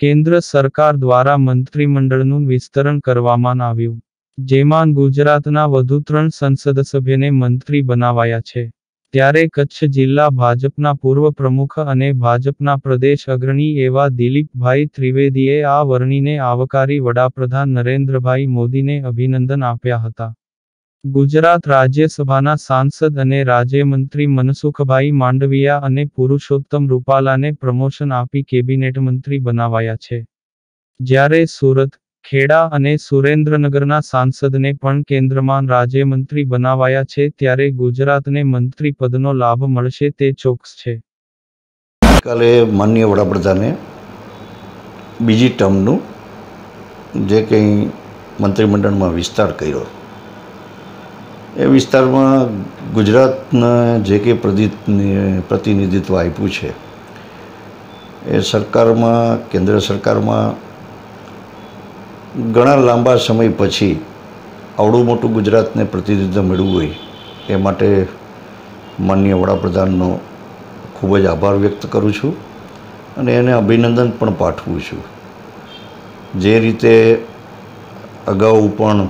કેન્દ્ર સરકાર દ્વારા મંત્રીમંડળનું વિસ્તરણ કરવામાં આવ્યું, જેમાં ગુજરાતના વધુ ત્રણ સંસદ સભ્યને મંત્રી બનાવાયા છે. ત્યારે કચ્છ જિલ્લા ભાજપના પૂર્વ પ્રમુખ અને ભાજપના પ્રદેશ અગ્રણી એવા દિલીપભાઈ ત્રિવેદીએ આ વરણીને આવકારી વડાપ્રધાન નરેન્દ્રભાઈ મોદીને અભિનંદન આપ્યા હતા. ગુજરાત રાજ્યસભાના સાંસદ અને રાજ્યમંત્રી મનસુખભાઈ માંડવિયા અને પુરુષોત્તમ રૂપાલાને પ્રમોશન આપી કેબિનેટ મંત્રી બનાવાયા છે. જ્યારે સુરત, ખેડા અને સુરેન્દ્રનગરના સાંસદને પણ કેન્દ્રમાં રાજ્યમંત્રી બનાવાયા છે ત્યારે ગુજરાતને મંત્રી પદનો લાભ મળશે તે ચોક્કસ છે. કાલે માનનીય વડાપ્રધાને બીજી ટર્મનું જે કંઈ મંત્રીમંડળમાં વિસ્તાર કર્યો એ વિસ્તારમાં ગુજરાતના જે કે પ્રદિત પ્રતિનિધિત્વ આપ્યું છે, એ સરકારમાં, કેન્દ્ર સરકારમાં ઘણા લાંબા સમય પછી આવડું મોટું ગુજરાતને પ્રતિનિધિત્વ મળવું હોય એ માટે માનનીય વડાપ્રધાનનો ખૂબ જ આભાર વ્યક્ત કરું છું અને એને અભિનંદન પણ પાઠવું છું. જે રીતે અગાઉ પણ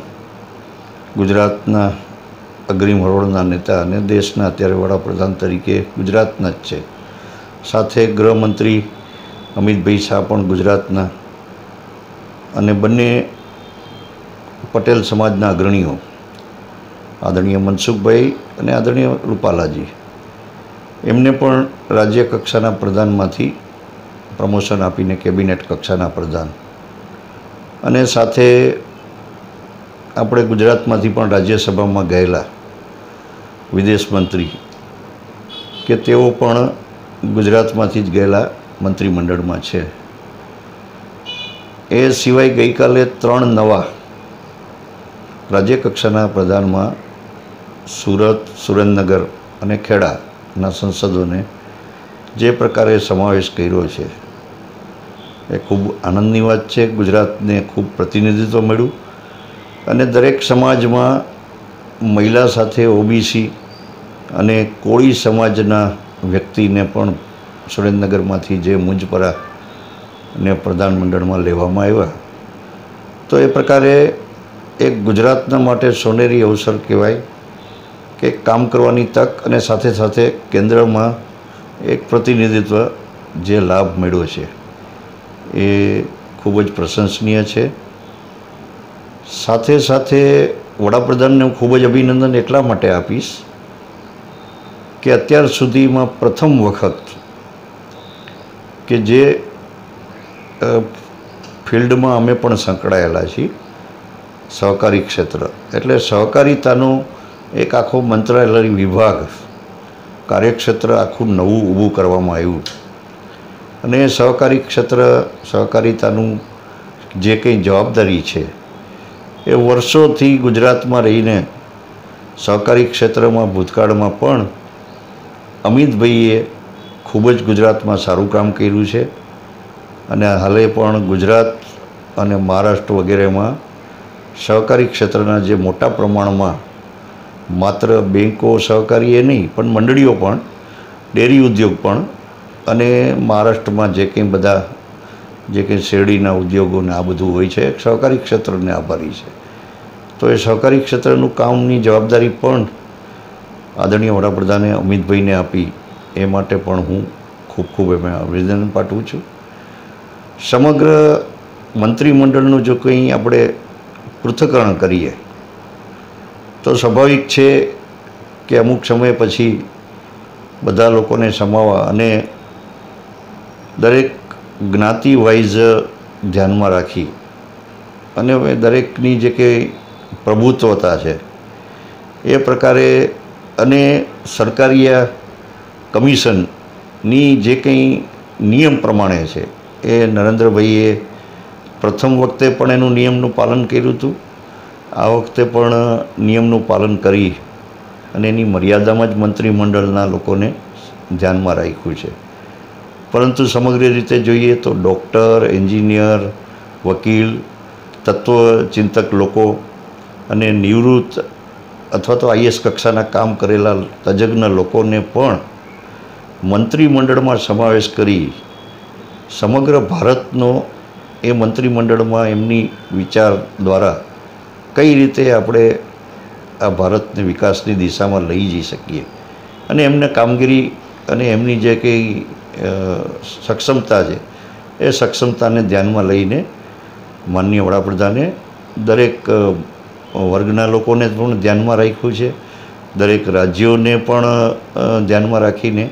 ગુજરાતના અગ્રીમ હરોળના નેતા અને દેશના અત્યારે વડાપ્રધાન તરીકે ગુજરાતના જ છે. સાથે ગૃહમંત્રી અમિતભાઈ શાહ પણ ગુજરાતના અને બંને પટેલ સમાજના અગ્રણીઓ. આદરણીય મનસુખભાઈ અને આદરણીય રૂપાલાજી. એમને પણ રાજ્ય કક્ષાના પ્રધાનમાંથી પ્રમોશન આપીને કેબિનેટ કક્ષાના પ્રધાન. અને સાથે આપણે ગુજરાતમાંથી પણ રાજ્યસભામાં ગયેલા વિદેશ મંત્રી કે તેઓ પણ ગુજરાતમાંથી જ ગયેલા મંત્રીમંડળમાં છે. એ સિવાય ગઈકાલે ત્રણ નવા રાજ્ય કક્ષાના પ્રધાનમાં સુરત, સુરેન્દ્રનગર અને ખેડાના સંસદોને જે પ્રકારે સમાવેશ કર્યો છે, એ ખૂબ આનંદની વાત છે. ગુજરાતને ખૂબ પ્રતિનિધિત્વ મળ્યું અને દરેક સમાજમાં મહિલા સાથે ઓબીસી અને કોળી સમાજના વ્યક્તિને પણ સુરેન્દ્રનગરમાંથી જે મુંજપરા ને પ્રધાનમંડળમાં લેવામાં આવ્યા. તો એ પ્રકારે એક ગુજરાતના માટે સોનેરી અવસર કહેવાય કે કામ કરવાની તક અને સાથે સાથે કેન્દ્રમાં એક પ્રતિનિધિત્વ જે લાભ મળ્યો છે એ ખૂબ જ પ્રશંસનીય છે. સાથે સાથે વડાપ્રધાનને હું ખૂબ જ અભિનંદન એટલા માટે આપીશ કે અત્યાર સુધીમાં પ્રથમ વખત કે જે ફિલ્ડમાં અમે પણ સંકળાયેલા છીએ સહકારી ક્ષેત્ર. એટલે સહકારિતાનો એક આખો મંત્રાલય વિભાગ કાર્યક્ષેત્ર આખું નવું ઊભું કરવામાં આવ્યું. અને સહકારી ક્ષેત્ર, સહકારિતાનું જે કંઈ જવાબદારી છે એ વર્ષોથી ગુજરાતમાં રહીને સહકારી ક્ષેત્રમાં, ભૂતકાળમાં પણ અમિતભાઈએ ખૂબ જ ગુજરાતમાં સારું કામ કર્યું છે. અને હાલે પણ ગુજરાત અને મહારાષ્ટ્ર વગેરેમાં સહકારી ક્ષેત્રના જે મોટા પ્રમાણમાં માત્ર બેન્કો સહકારી એ નહીં, પણ મંડળીઓ પણ, ડેરી ઉદ્યોગ પણ અને મહારાષ્ટ્રમાં જે કંઈ બધા જે કે શેરડીના ઉદ્યોગોને આ બધું હોય છે સહકારી ક્ષેત્રને આભારી છે. તો એ સહકારી ક્ષેત્રનું કામની જવાબદારી પણ આદરણીય વડાપ્રધાને અમિતભાઈને આપી, એ માટે પણ હું ખૂબ ખૂબ એમને અભિનંદન પાઠવું છું. સમગ્ર મંત્રીમંડળનું જો કંઈ આપણે પૃથ્થકરણ કરીએ, તો સ્વાભાવિક છે કે અમુક સમય પછી બધા લોકોને સમાવવા અને દરેક જ્ઞાતિ વાઇઝ ધ્યાનમાં રાખી. અને હવે દરેકની જે કંઈ પ્રભુત્વતા છે, એ પ્રકારે અને સરકારી કમિશનની જે કંઈ નિયમ પ્રમાણે છે, એ નરેન્દ્રભાઈએ પ્રથમ વખતે પણ એનું નિયમનું પાલન કર્યું હતું. આ વખતે પણ નિયમનું પાલન કરી અને એની મર્યાદામાં જ મંત્રીમંડળના લોકોને ધ્યાનમાં રાખ્યું છે. પરંતુ સમગ્ર રીતે જોઈએ તો ડૉક્ટર, એન્જિનિયર, વકીલ, તત્વચિંતક લોકો અને નિવૃત્ત અથવા તો આઈએસ કક્ષાના કામ કરેલા તજજ્ઞ લોકોને પણ મંત્રીમંડળમાં સમાવેશ કરી સમગ્ર ભારતનો એ મંત્રીમંડળમાં એમની વિચાર દ્વારા કઈ રીતે આપણે આ ભારતને વિકાસની દિશામાં લઈ જઈ શકીએ. અને એમને કામગીરી અને એમની જે કંઈ સક્ષમતા છે. એ સક્ષમતાને ધ્યાનમાં લઈને માનનીય વડાપ્રધાને દરેક વર્ગના લોકોને પણ ધ્યાનમાં રાખ્યું છે. દરેક રાજ્યોને પણ ધ્યાનમાં રાખીને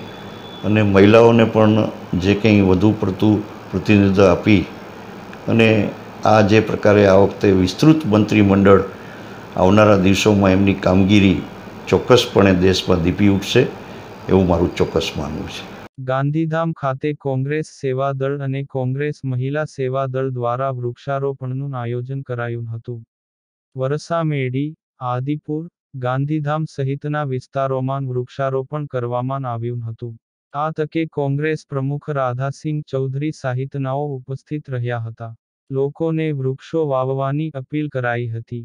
અને મહિલાઓને પણ જે કંઈ વધુ પડતું પ્રતિનિધિત્વ આપી અને આ જે પ્રકારે આ વખતે વિસ્તૃત મંત્રીમંડળ આવનારા દિવસોમાં એમની કામગીરી ચોક્કસપણે દેશમાં દીપી ઉઠશે એવું મારું ચોક્કસ માનવું છે. ગાંધીધામ ખાતે કોંગ્રેસ સેવા દળ અને કોંગ્રેસ મહિલા સેવા દળ દ્વારા વૃક્ષારોપણનું આયોજન કરાયું હતું. વરસા મેડી આદિપુર, ગાંધીધામ સહિતના વિસ્તારોમાં વૃક્ષારોપણ કરવામાં આવ્યું હતું. આ તકે કોંગ્રેસ પ્રમુખ રાધાસિંહ ચૌધરી સહિતનાઓ ઉપસ્થિત રહ્યા હતા. લોકોને વૃક્ષો વાવવાની અપીલ કરાઈ હતી.